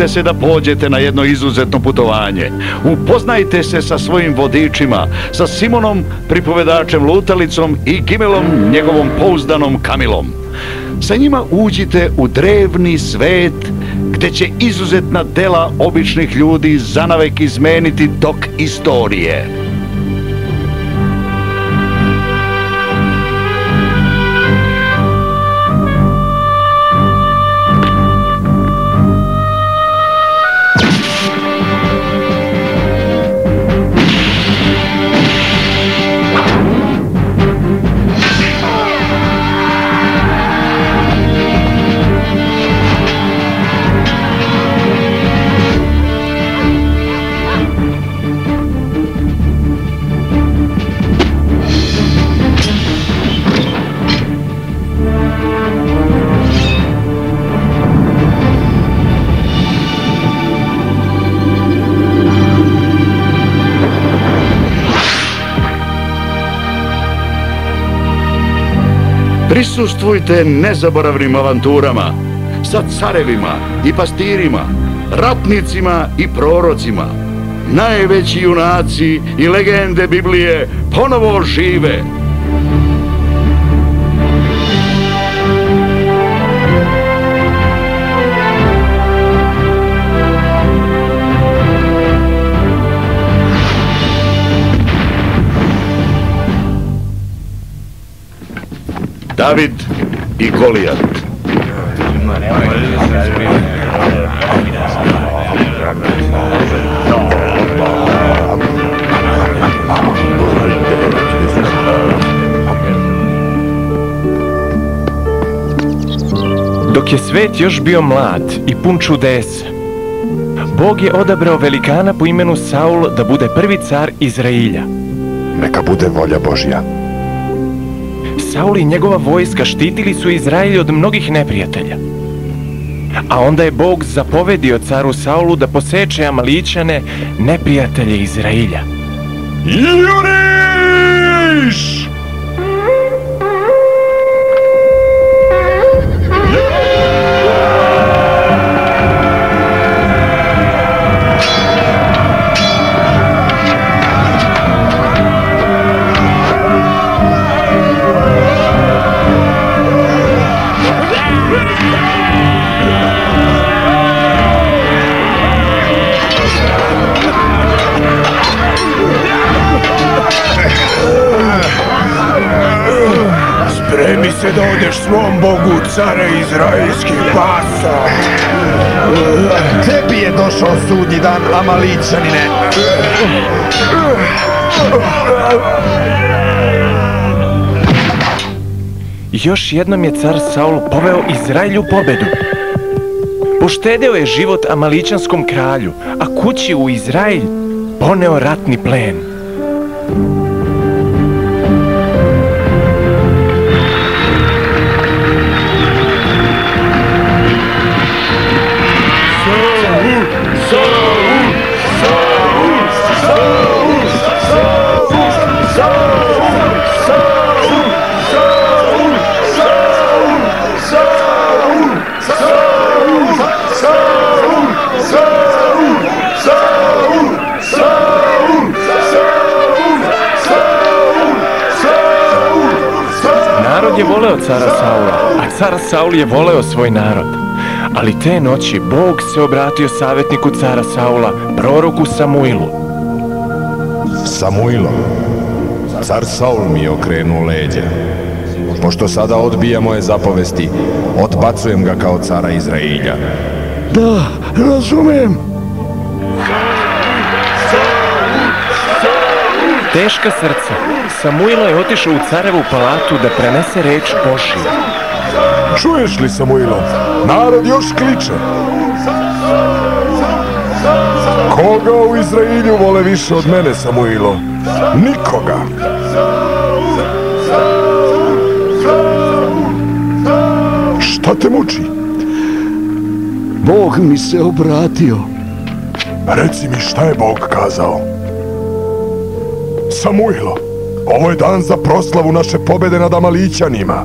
Pripremite se da pođete na jedno izuzetno putovanje. Upoznajte se sa svojim vodičima, sa Simonom, pripovedačem Lutalicom i Gimelom, njegovom pouzdanom Kamilom. Sa njima uđite u drevni svet gdje će izuzetna dela običnih ljudi zanavek izmeniti tok istorije. Prisustvujte nezaboravnim avanturama sa carevima i pastirima, ratnicima i prorocima. Najveći junaci i legende Biblije ponovo žive. David i Golijat. Dok je svet još bio mlad i pun čudesa, Bog je odabrao velikana po imenu Saul da bude prvi car Izrailja. Neka bude volja Božja. Saul i njegova vojska štitili su Izraelj od mnogih neprijatelja. A onda je Bog zapovedio caru Saulu da poseče Amalićane, neprijatelje Izrailja. Juriš! Spremi se da odeš svom Bogu, care izraelskih pasa. Tebi je došao sudnji dan, Amalićanine. Još jednom je car Saul poveo Izraelju pobedu. Poštedeo je život Amalićanskom kralju, a kući u Izraelj poneo ratni plen. Je voleo cara Saula, a car Saul je voleo svoj narod. Ali te noći Bog se obratio savjetniku cara Saula, proroku Samuilu. Samuilo, car Saul mi je okrenuo leđa. Pošto sada odbija moje zapovesti, odbacujem ga kao cara Izrailja. Da, razumem. Teška srca, Samuilo je otišao u carevu palatu da prenese reč Božiju. Čuješ li, Samuilo? Narod još kliče. Koga u Izrailju vole više od mene, Samuilo? Nikoga. Šta te muči? Bog mi se obratio. Reci mi šta je Bog kazao. Samuilo, Ovo je dan za proslavu naše pobede nad Amalićanima.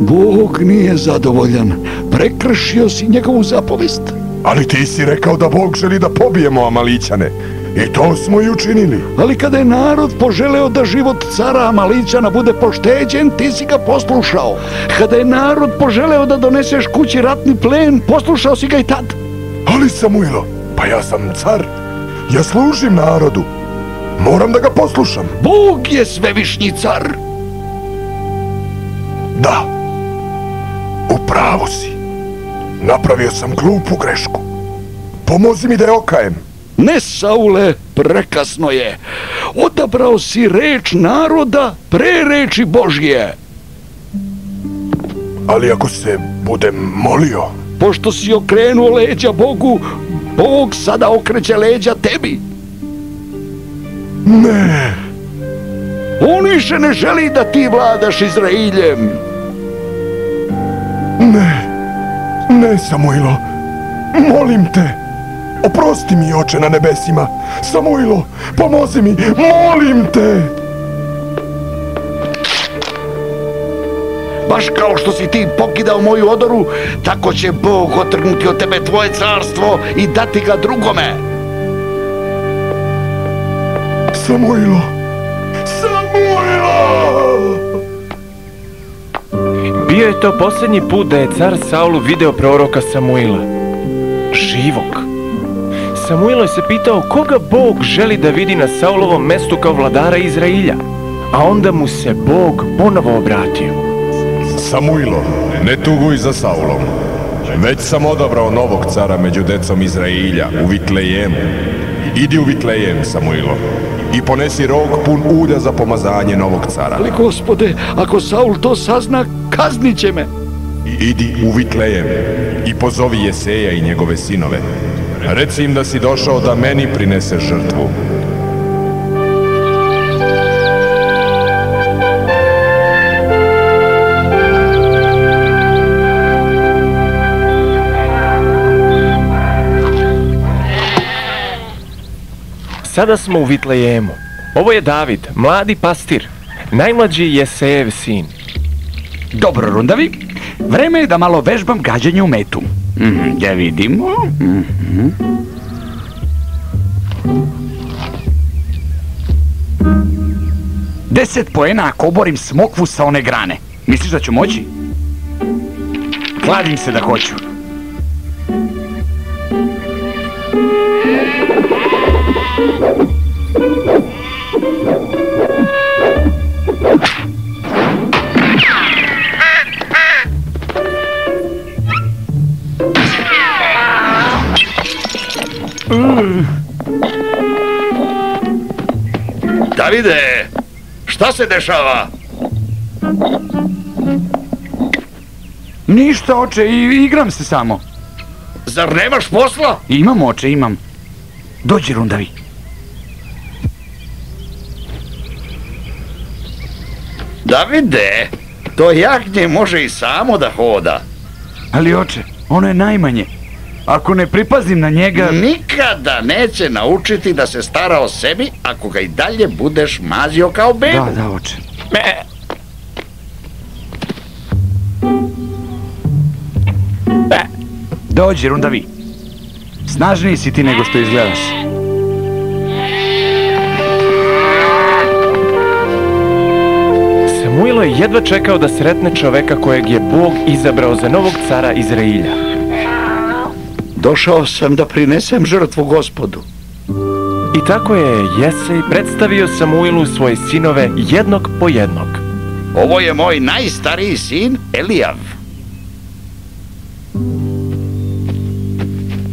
Bog nije zadovoljan. Prekršio si njegovu zapovest. Ali ti si rekao da Bog želi da pobijemo Amalićane. I to smo i učinili. Ali kada je narod poželeo da život cara Amalićana bude pošteđen, ti si ga poslušao. Kada je narod poželeo da doneseš kući ratni plen, poslušao si ga i tad. Ali Samuilo, pa ja sam car. Ja služim narodu. Moram da ga poslušam. Bog je svevišnji car. Da. U pravu si. Napravio sam glupu grešku. Pomozi mi da je okajem. Ne, Saule, prekasno je. Odabrao si reč naroda pre reči Božje. Ali ako se budem molio, Pošto si okrenuo leđa Bogu, Bog sada okreće leđa tebi. Ne, On više ne želi da ti vladaš Izrailjem. ne, ne Samuilo, molim te, oprosti mi oče na nebesima, Samuilo, pomozi mi, molim te. Baš kao što si ti pokidao moju odoru, tako će Bog otrgnuti od tebe tvoje carstvo i dati ga drugome. Samuilo, Samuilo! Bio je to posljednji put da je car Saulu video proroka Samuila. Živog. Samuilo je se pitao koga Bog želi da vidi na Saulovom mestu kao vladara Izrailja. A onda mu se Bog ponovo obratio. Samuilo, ne tuguj za Saulom. Već sam odabrao novog cara među decom Izrailja u Vitlejemu. Idi u Vitlejem, Samuilo, i ponesi rog pun ulja za pomazanje novog cara. Ali gospode, ako Saul to sazna, kaznit će me. Idi u Vitlejem i pozovi Jeseja i njegove sinove. Reci im da si došao da meni prinese žrtvu. Sada smo u Vitlejemu. Ovo je David, mladi pastir. Najmlađi je Sejev sin. Dobro, rundavi. Vreme je da malo vežbam gađanje u metu. Mhm, da vidimo. Mhm. Deset poena ako oborim smokvu sa one grane. Misliš da ću moći? Kladim se da hoću. Šta se dešava? Ništa, oče, i igram se samo. Zar nemaš posla? Imam, oče, imam. Dođi, rundavi. Davide, to jagnje može i samo da hoda. Ali, oče, ono je najmanje. Ako ne pripazim na njega... Nikada neće naučiti da se stara o sebi ako ga i dalje budeš mazio kao bebu. Da, da, oče. Dođi, rundavi. Snažniji si ti nego što izgledaš. Samuilo je jedva čekao da sretne čoveka kojeg je Bog izabrao za novog cara Izrailja. Došao sam da prinesem žrtvu gospodu. I tako je Jesej predstavio Samuilu svoje sinove jednog po jednog. Ovo je moj najstariji sin, Elijav.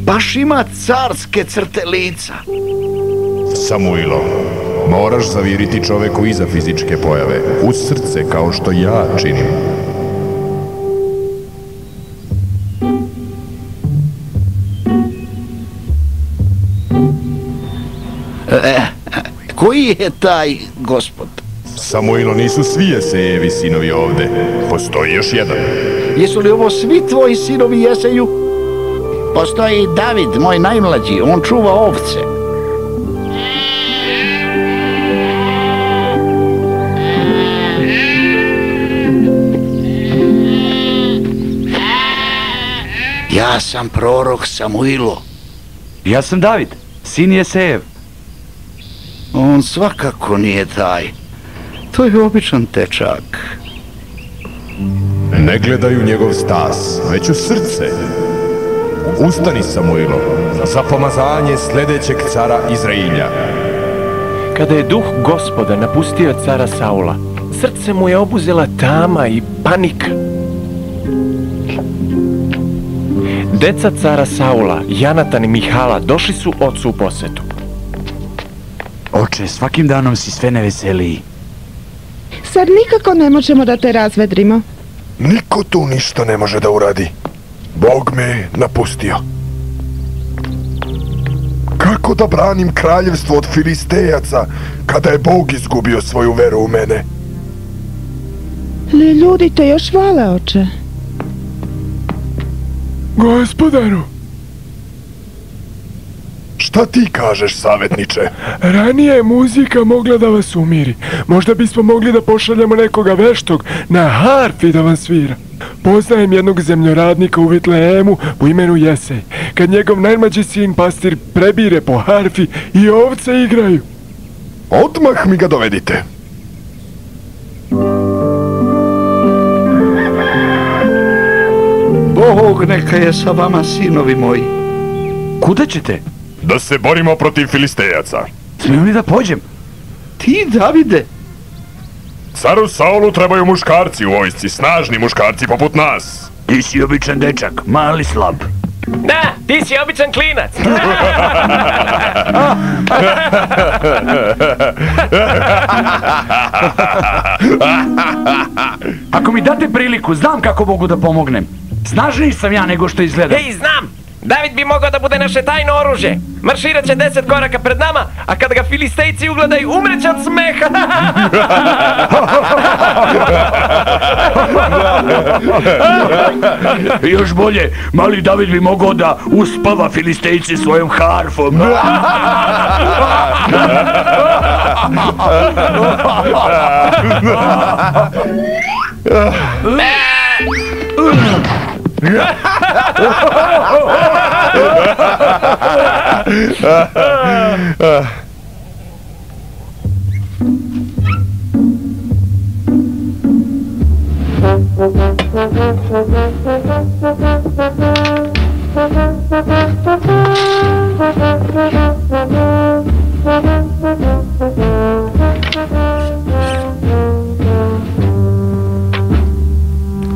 Baš ima carske crte lica. Samuilo, moraš zaviriti čoveku iza fizičke pojave, u srce kao što ja činim. koji je taj gospod? Samuilo, nisu svi Jesejevi sinovi ovde. Postoji još jedan. Jesu li ovo svi tvoji sinovi Jeseju? Postoji David, moj najmlađi. On čuva ovce. Ja sam prorok Samuilo. Ja sam David, sin Jesejev. On svakako nije taj. To je običan tečak. Ne gledaju njegov stas, već u srce. Ustani, Samuilo, za pomazanje sljedećeg cara Izrailja. Kada je duh gospoda napustio cara Saula, srce mu je obuzela tama i panika. Deca cara Saula, Janatan i Mihala, došli su ocu u posetu. Oče, svakim danom si sve neveseliji. Sad nikako ne možemo da te razvedrimo. Niko tu ništa ne može da uradi. Bog me je napustio. Kako da branim kraljevstvo od filistejaca kada je Bog izgubio svoju veru u mene? Li ljudi te još vole, oče? Gospodaru! Šta ti kažeš, savjetniče? Ranije je muzika mogla da vas umiri. Možda bismo mogli da pošaljemo nekoga veštog na harfi da vam svira. Poznajem jednog zemljoradnika u Vitlejemu po imenu Jesej. Kad njegov najmlađi sin pastir prebire po harfi i ovce igraju. Odmah mi ga dovedite. Bog neka je sa vama, sinovi moji. Kuda ćete? Da se borimo protiv filistejaca. Smijem li da pođem? Ti, Davide, Caru Saulu trebaju muškarci u vojsci, snažni muškarci poput nas. Ti si običan dečak, mali slab. Da, ti si običan klinac. Ako mi date priliku, znam kako mogu da pomognem. Snažniji sam ja nego što izgledam. Ej, znam! David bi mogao da bude naše tajno oružje. Marširat će deset koraka pred nama, a kada ga filistejci ugledaju, umreće od smeha. Još bolje, mali David bi mogao da uspava filistejci svojom harfom.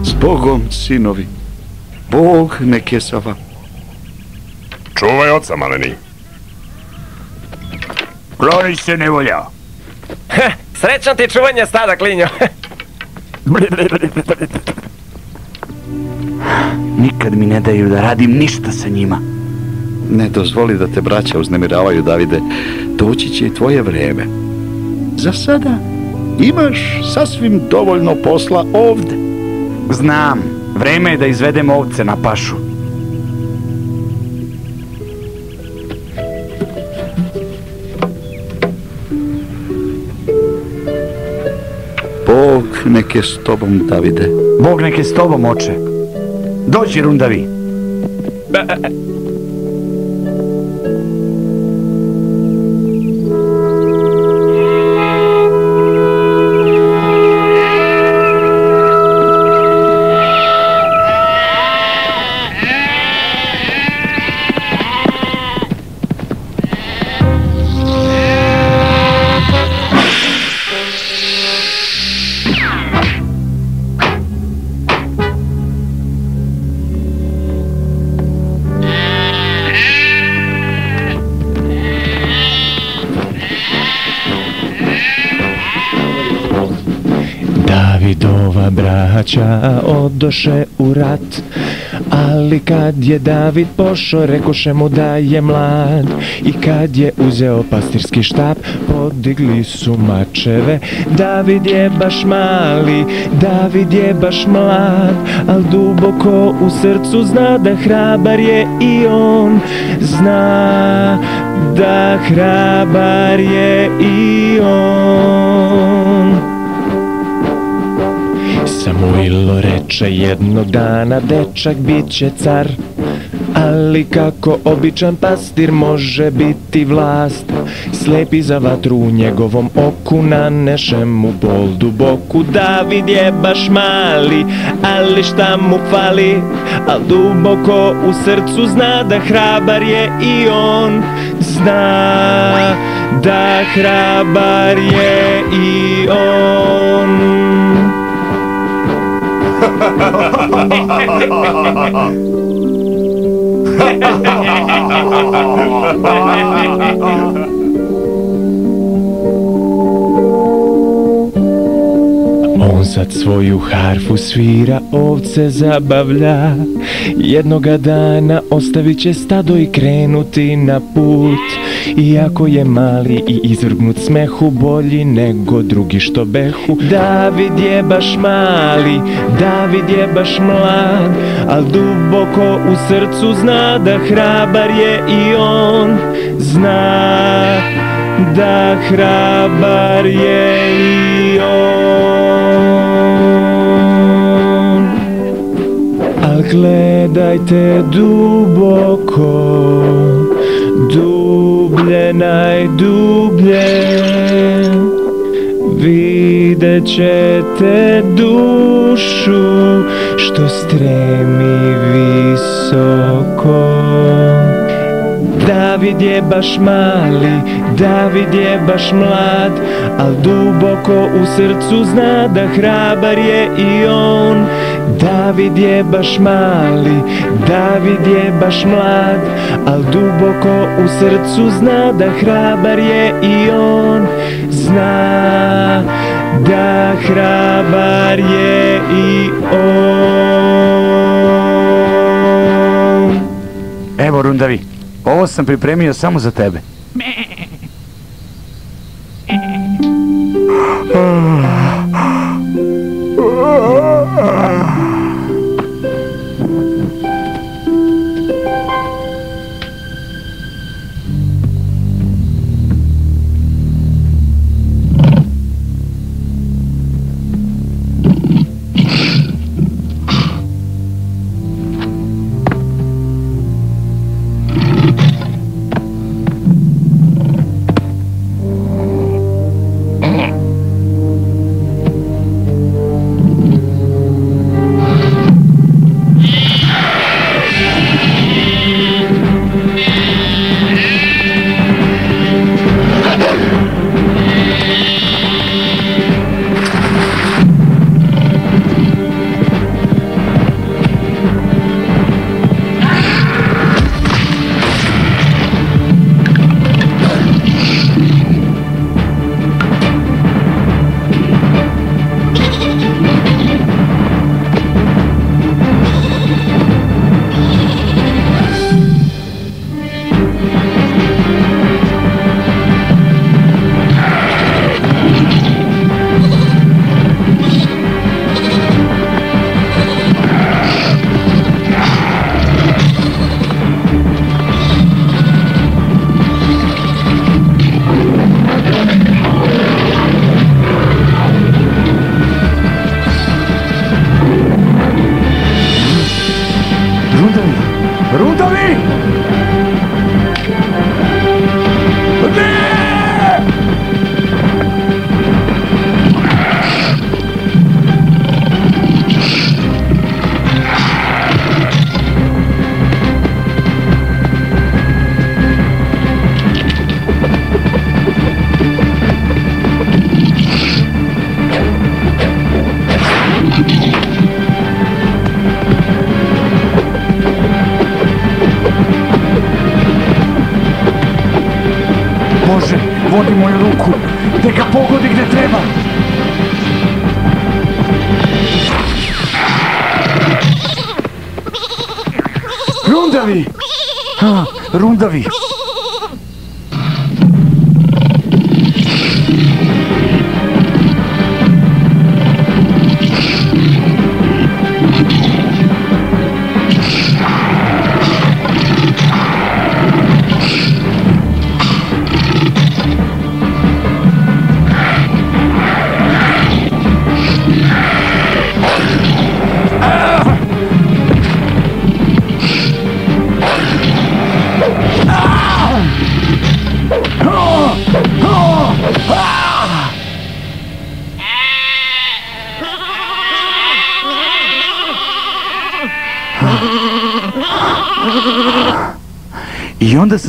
s Bogom, sinovi. Bog nek je sa vama. Čuvaj oca, maleni. Kloni se nevolja. Srećan ti čuvanje stada, klinjo. Nikad mi ne daju da radim ništa sa njima. Ne dozvoli da te braća uznemiravaju, Davide. Doći će i tvoje vreme. Za sada imaš sasvim dovoljno posla ovde. Znam, vreme je da izvedem ovce na pašu. Bog nek je s tobom, Davide. Bog neke s tobom, oče. Dođi, rundavi. Braća odoše u rat. Ali kad je David pošo, rekoše mu da je mlad. I kad je uzeo pastirski štap, podigli su mačeve. David je baš mali, David je baš mlad. Al duboko u srcu zna da hrabar je i on. Zna da hrabar je i on Samuilo reče jednog dana dečak bit će car Ali kako običan pastir može biti vlast? Slepi za vatru u njegovom oku Naneše mu bol duboku. David je baš mali Ali šta mu fali? Al duboko u srcu zna da hrabar je i on Zna da hrabar je i on On sad svoju harfu svira, ovce zabavlja. Jednoga dana ostavit će stado i krenuti na put. Iako je mali i izvrgnut smehu bolji nego drugi što behu. David je baš mali, David je baš mlad Al duboko u srcu zna da hrabar je i on. Zna da hrabar je i on gledajte duboko Dublje, najdublje. Vidjet ćete dušu Što stremi visoko David je baš mali, David je baš mlad Al duboko u srcu zna da hrabar je i on. David je baš mali, David je baš mlad Al duboko u srcu zna da hrabar je i on. Zna da hrabar je i on. Evo Rundavi, ovo sam pripremio samo za tebe. Rundavi!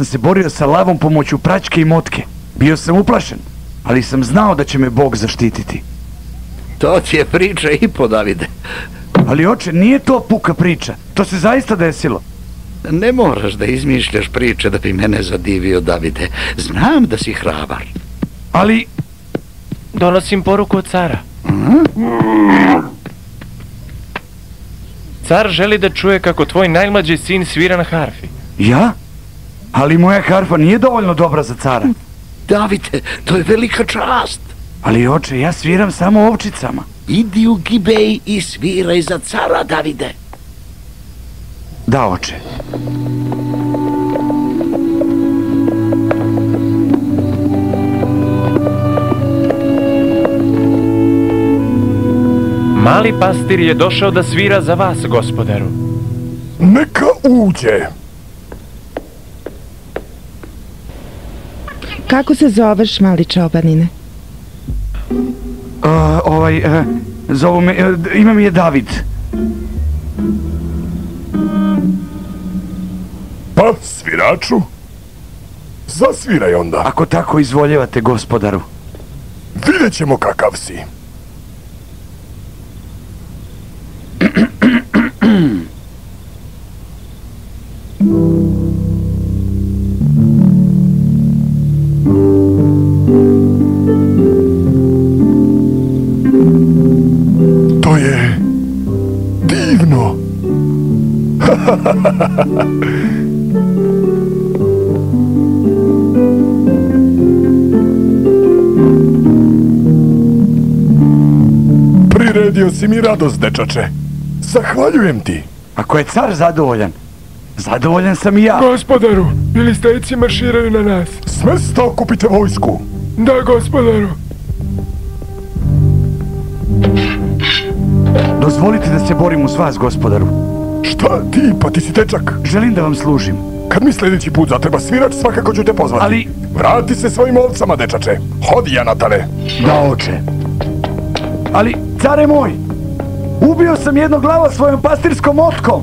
Sam se borio sa lavom pomoću praćke i motke. Bio sam uplašen, ali sam znao da će me Bog zaštititi. To ti je priča i po, Davide. Ali oče, nije to puka priča. To se zaista desilo. Ne moraš da izmišljaš priče da bi mene zadivio, Davide. Znam da si hrabar. Ali, Donosim poruku od cara. Car želi da čuje kako tvoj najmlađi sin svira na harfi. ja? Ali moja harfa nije dovoljno dobra za cara. Davide, to je velika čast. Ali oče, ja sviram samo ovčicama. Idi u Gibej i sviraj za cara, Davide. Da, oče. Mali pastir je došao da svira za vas, gospodaru. Neka uđe. Kako se zoveš, mali čobanine? Ovaj, e, zovu me, e, ime mi je David. Pa, sviraču. Zasviraj onda. Ako tako izvoljevate, gospodaru. Vidjet ćemo kakav si. Priredio si mi radost, dečače. Zahvaljujem ti. Ako je car zadovoljan, zadovoljan sam i ja. Gospodaru, filistejci marširaju na nas. S mesta okupite vojsku. Da, gospodaru. Dozvolite da se borim uz vas, gospodaru. Šta ti, pa ti si dečak. Želim da vam služim. Kad mi sljedeći put zatreba svirač, svakako ću te pozvati. Ali- Vrati se svojim ovcama, dečače. Hodi, Janatane. Da, oče. Ali, care moj, ubio sam jedno glava svojom pastirskom motkom.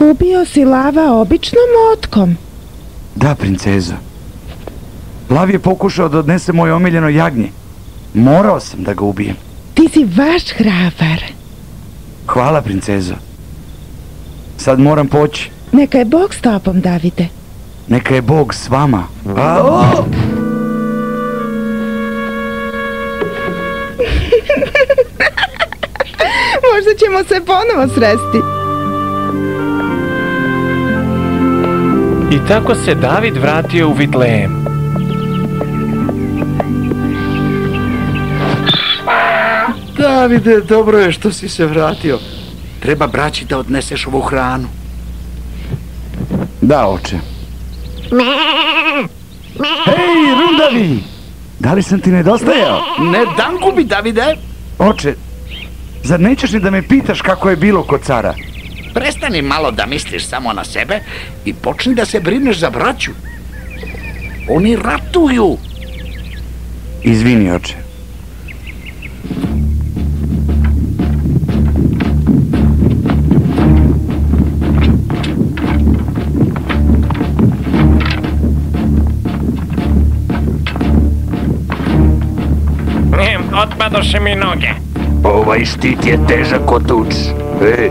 Ubio si lava običnom motkom. Da, princezo. Lav je pokušao da odnese moje omiljeno jagnje. Morao sam da ga ubijem. Ti si vaš hrabar. Hvala, princezo. Sad moram poći. Neka je Bog s tobom, Davide. Neka je Bog s vama. A, o! Možda ćemo se ponovo sresti. I tako se David vratio u Vitlejem. Davide, dobro je što si se vratio. Treba braći da odneseš ovu hranu. Da, oče. Hej, rundavi! Da li sam ti nedostajao? Ne dam gubi, Davide. Oče, zar nećeš ni da me pitaš kako je bilo kod cara? Prestani malo da misliš samo na sebe i počni da se brineš za braću. Oni ratuju. Izvini, oče. Otpadoše mi noge. Ovaj štit je težak od tuč. E,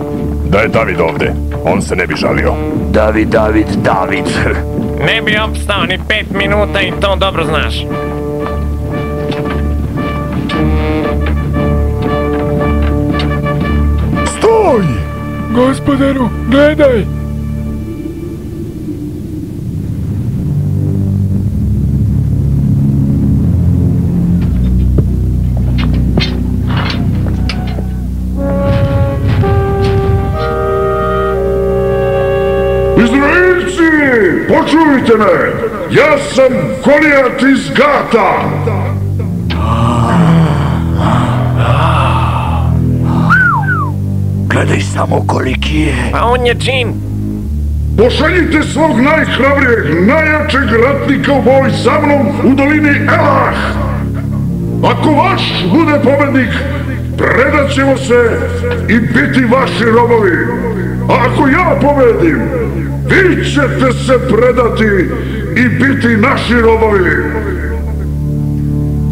Da je David ovde, on se ne bi žalio. David, David, David. Ne bi opstao ni pet minuta i to dobro znaš. Stoj! Gospodaru, gledaj. Počujte me! Ja sam Golijat iz Gata! Gledaj samo koliki je. Pa on je džin. Pošaljite svog najhrabrijeg, najjačeg ratnika u boj sa mnom u dolini Elah! Ako vaš bude pobednik, predat ćemo se i biti vaši robovi. Ako ja pobedim, vi ćete se predati i biti naši robovi.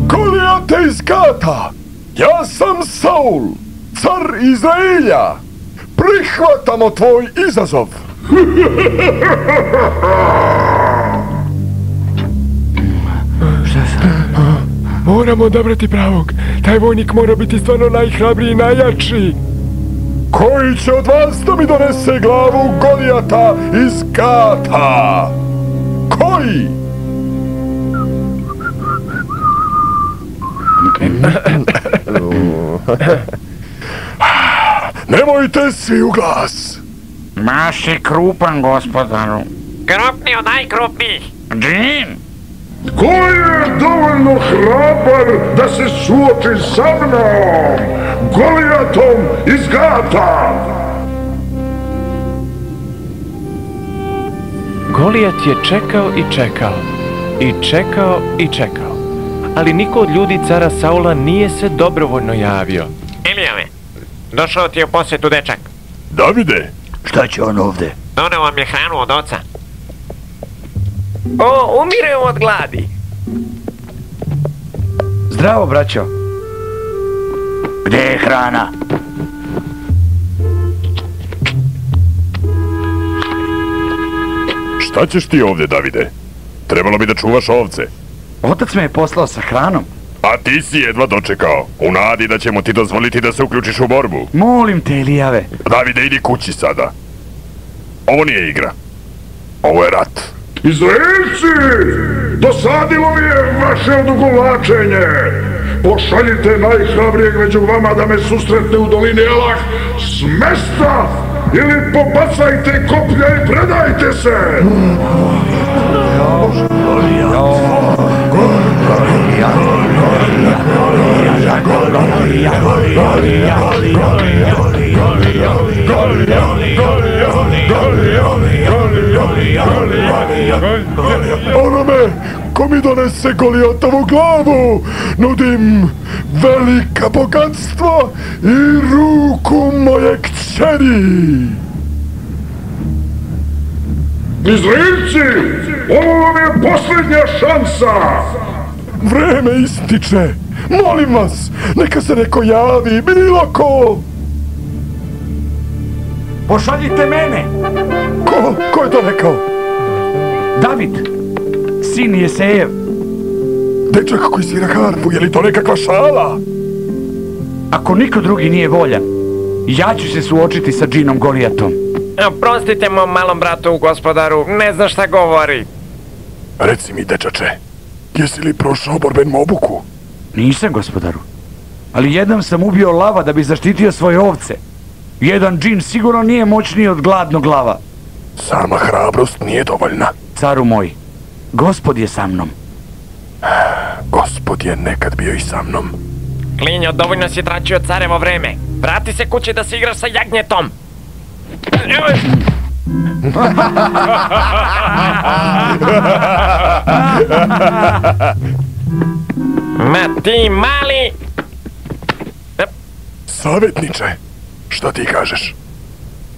Golijate iz Gata! Ja sam Saul, car Izraelja! Prihvatamo tvoj izazov! Moramo odabrati pravog. Taj vojnik mora biti stvarno najhrabriji i najjači. Koji će od vas da mi donese glavu Golijata iz Gata? Koji? Nemojte svi u glas! Maš je krupan, gospodaru. Krupniji od najkrupnijih. Džin! Ko je dovoljno hrabar da se suoči sa mnom, Golijatom iz Gata? Golijat je čekao i čekao. I čekao i čekao. Ali niko od ljudi cara Saula nije se dobrovoljno javio. Ilijane, došao ti je u posjetu dečak. Davide, Šta će on ovde? Doneo vam je hranu od oca. O, umirem od gladi. Zdravo, braćo. Gde je hrana? šta ćeš ti ovdje, Davide? Trebalo bi da čuvaš ovce. Otac me je poslao sa hranom. A ti si jedva dočekao, u nadi da ćemo ti dozvoliti da se uključiš u borbu. Molim te, Elijave. Davide, idi kući sada. Ovo nije igra. Ovo je rat. Izraelci, dosadilo mi je vaše odugovlačenje. Pošaljite najhrabrijeg među vama da me susretne u dolini Elah s mesta ili pobacajte koplja i predajte se. Onome ko mi donese Golijatovu glavu, nudim velika bogatstva i ruku moje kćeri. Izraelci, ovo vam je posljednja šansa. Vreme ističe. Molim vas, neka se neko javi, bilo ko. Pošaljite mene! Ko, ko je to rekao? David, sin Jesejev. Dečak koji svira harfu, je li to nekakva šala? Ako niko drugi nije voljan, ja ću se suočiti sa džinom Golijatom. Prostite mom malom bratu, gospodaru, ne zna šta govori. Reci mi, dečače, jesi li prošao borbenu obuku? Nisam, gospodaru. Ali jednom sam ubio lava da bi zaštitio svoje ovce. Jedan džin sigurno nije moćniji od gladnog lava. Sama hrabrost nije dovoljna. Caru moj, gospod je sa mnom. Gospod je nekad bio i sa mnom. Klinjo, dovoljno si tračio carevo vreme. Vrati se kući da se igraš sa jagnjetom. Ma ti mali! Savjetniče, šta ti kažeš?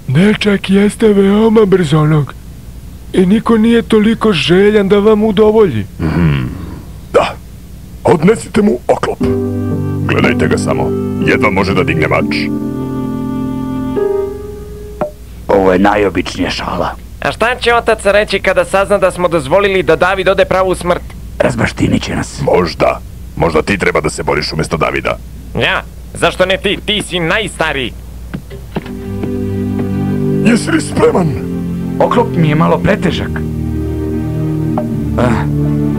Dečak jeste veoma brzonog. I niko nije toliko željan da vam udovolji. Da, odnesite mu oklop. Gledajte ga samo, jedva može da digne mač. Ovo je najobičnija šala. A šta će otac reći kada sazna da smo dozvolili da David ode pravu smrt? Razbaštinit će nas. Možda. Možda ti treba da se boriš umjesto Davida. Ja? Zašto ne ti? Ti si najstariji. Jesi li spreman? Oklop mi je malo pretežak. Ah,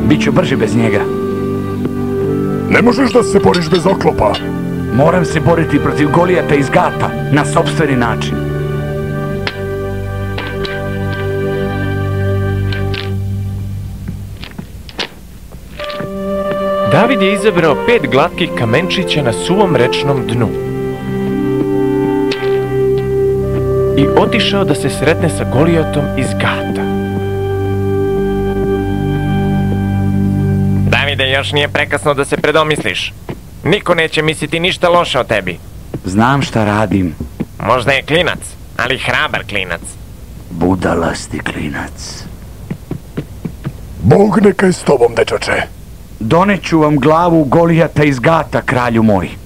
Biću brži bez njega. Ne možeš da se boriš bez oklopa. Moram se boriti protiv Golijata iz Gata na sobstveni način. David je izabrao pet glatkih kamenčića na suvom rečnom dnu. I otišao da se sretne sa Golijatom iz Gata. Davide, još nije prekasno da se predomisliš. Niko neće misliti ništa loše o tebi. Znam šta radim. Možda je klinac, ali hrabar klinac. Budalasti klinac. Bog neka je s tobom, dečače. Doneću vam glavu Golijata iz Gata, kralju moj.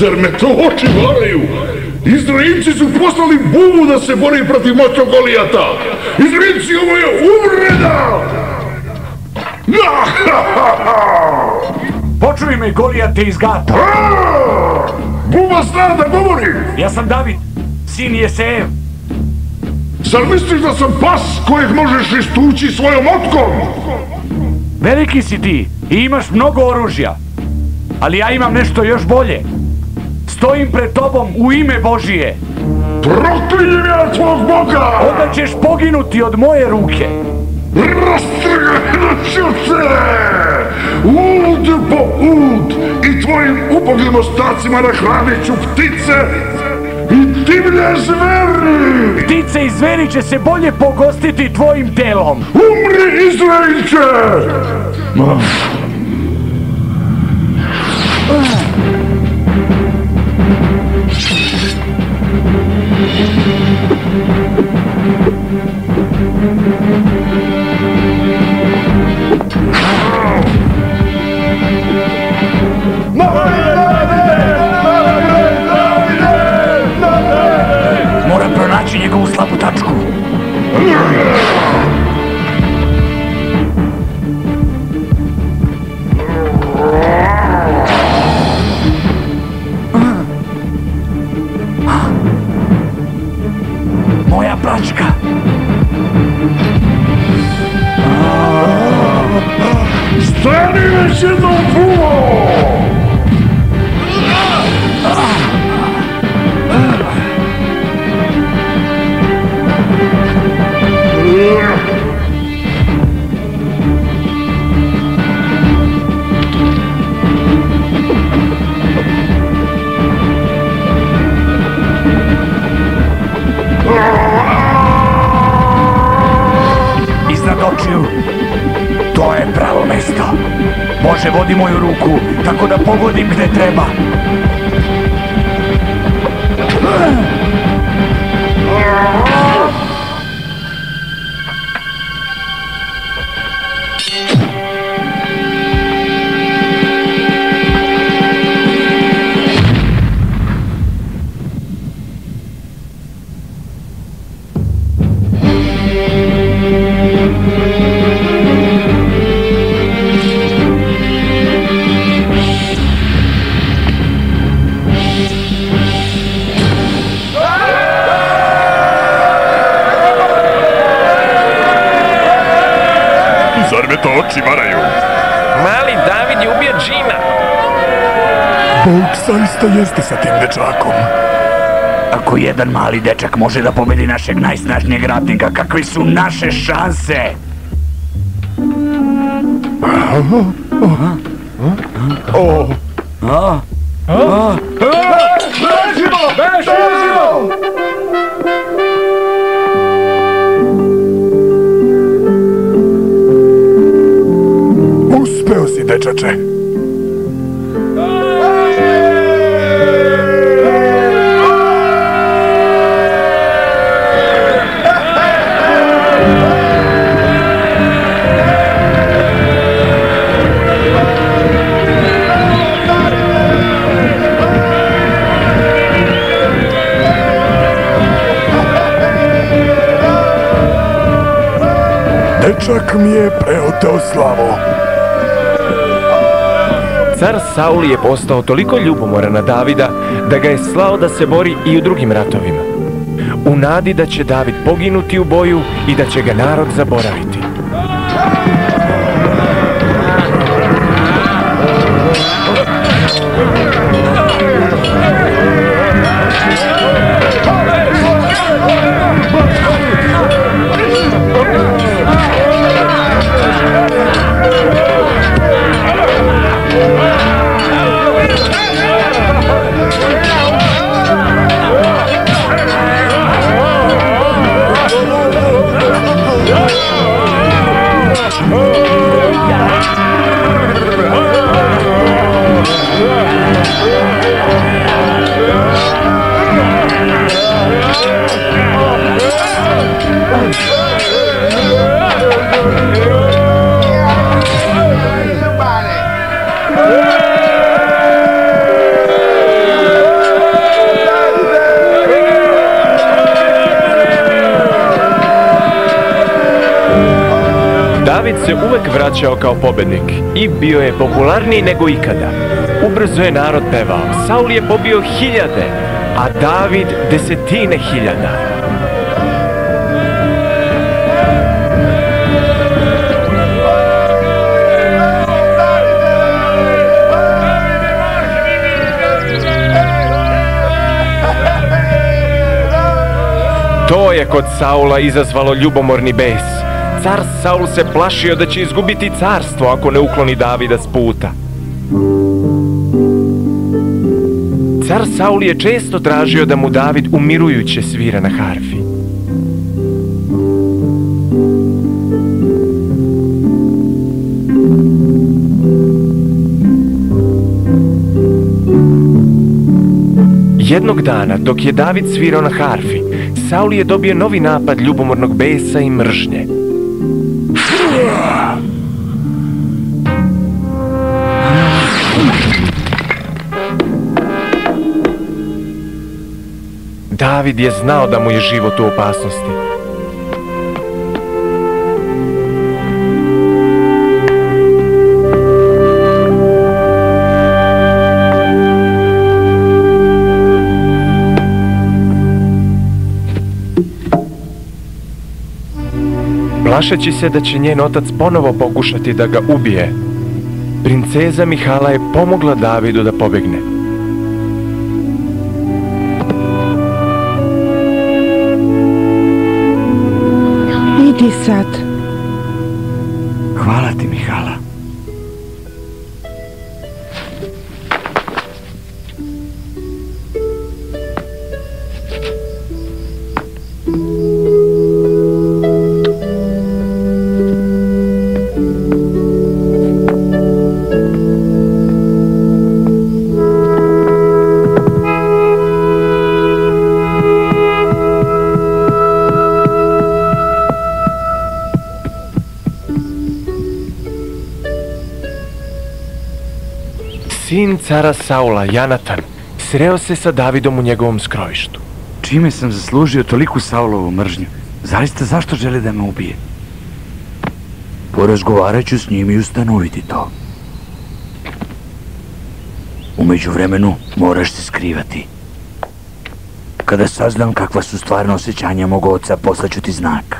Zar me to oči varaju? Izraelci su poslali bubu da se bori protiv moćnog Golijata. Izraelci, ovo je uvreda! Počuj me, Golijate iz Gata. Buba zna da govori! Ja sam David, sin Jesejev. Zar misliš da sam pas kojeg možeš istući svojom otkom? Veliki si ti i imaš mnogo oružja. Ali ja imam nešto još bolje. Stojim pred tobom u ime Božije. Proklinjem ja tvog Boga! Onda ćeš poginuti od moje ruke. Rastrganut ću te! Ud po ud i tvojim ubogim ostacima nahranit ću ptice i divlje zveri! Ptice i zveri će se bolje pogostiti tvojim telom. Umri, Izraelče! Moram Stani već vodi moju ruku, tako da pogodim gde treba. Oči varaju? Mali David je ubio džina. Bog zaista jeste sa tim dečakom. Ako jedan mali dečak može da pobedi našeg najsnažnijeg ratnika, kakve su naše šanse? O, dečače. Dečak mi je preoteo slavu. Car Saul je postao toliko ljubomoran na Davida da ga je slao da se bori i u drugim ratovima. U nadi da će David poginuti u boju i da će ga narod zaboraviti. Vraćao kao pobednik i bio je popularniji nego ikada. Ubrzo je narod pevao, Saul je pobio hiljade, a David desetine hiljada. To je kod Saula izazvalo ljubomorni bes. Car Saul se plašio da će izgubiti carstvo ako ne ukloni Davida s puta. Car Saul je često tražio da mu David umirujuće svira na harfi. Jednog dana, dok je David svirao na harfi, Saul je dobio novi napad ljubomornog besa i mržnje. David je znao da mu je život u opasnosti. Plašeći se da će njen otac ponovo pokušati da ga ubije, princeza Mihala je pomogla Davidu da pobegne. Idi cara Saula, Janatan, sreo se sa Davidom u njegovom skrovištu. Čime sam zaslužio toliku Saulovu mržnju? Zaista zašto želi da me ubije? Porazgovarat ću s njim i ustanoviti to. U međuvremenu moraš se skrivati. Kada saznam kakva su stvarno osjećanja mog oca, poslaću ti znak.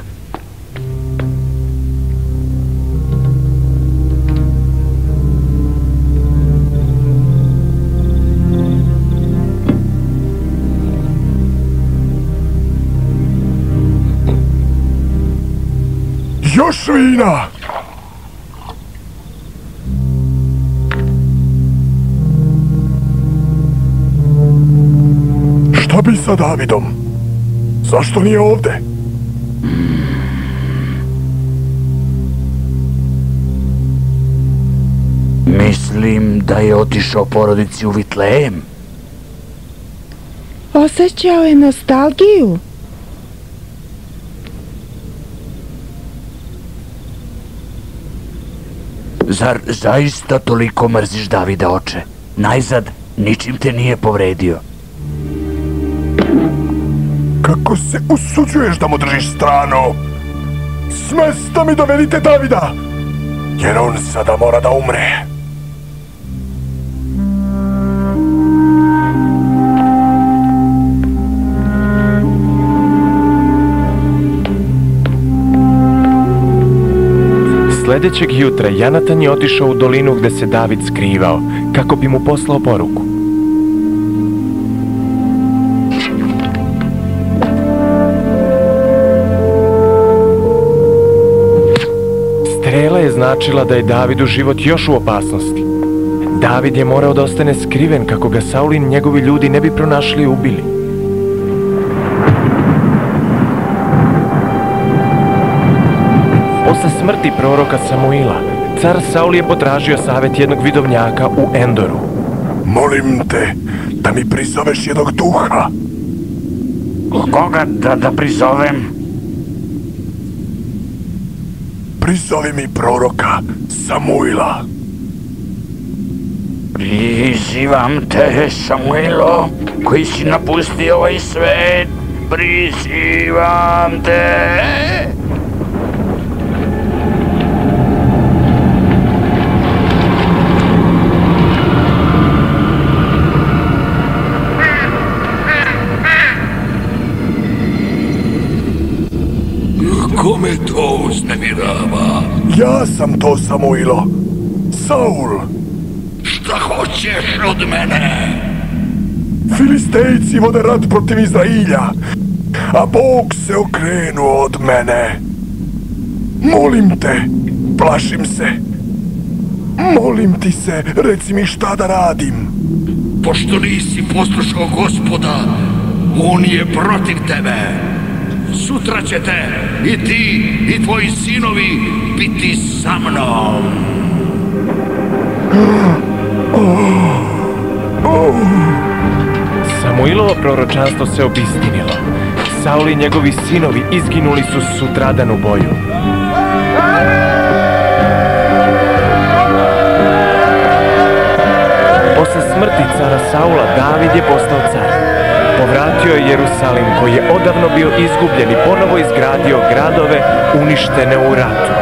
Još vina! Šta bi sa Davidom? Zašto nije ovde? Mislim da je otišao porodici u Vitlejem. Osjećao je nostalgiju. Zar zaista toliko mrziš Davida, oče? Najzad, ničim te nije povredio. Kako se usuđuješ da mu držiš stranu? S mesta mi dovedite Davida! Jer on sada mora da umre. Sljedećeg jutra Janatan je otišao u dolinu gde se David skrivao, kako bi mu poslao poruku. Strela je značila da je Davidu život još u opasnosti. David je morao da ostane skriven kako ga Saulin njegovi ljudi ne bi pronašli i ubili. Posle smrti proroka Samuila, car Saul je potražio savjet jednog vidovnjaka u Endoru. Molim te da mi prizoveš jednog duha. Koga da, da prizovem? Prizovi mi proroka Samuila. Prizivam te, Samuilo, koji si napustio ovaj svet. Prizivam te. me to uznemirava? Ja sam to, Samuilo. Saul. Šta hoćeš od mene? Filistejci vode rat protiv Izrailja, a Bog se okrenuo od mene. Molim te, plašim se. Molim ti se, reci mi šta da radim. Pošto nisi poslušao gospoda, on je protiv tebe. Sutra ćete i ti i tvoji sinovi biti sa mnom. Samuilovo proročanstvo se obistinilo. Saul i njegovi sinovi izginuli su sutradan u boju. Posle smrti cara Saula, David je postao car. Povratio je Jerusalim koji je odavno bio izgubljen i ponovo izgradio gradove uništene u ratu.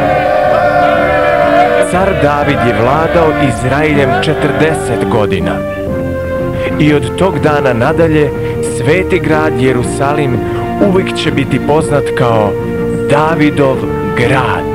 Car David je vladao Izraeljem 40 godina. I od tog dana nadalje sveti grad Jerusalim uvijek će biti poznat kao Davidov grad.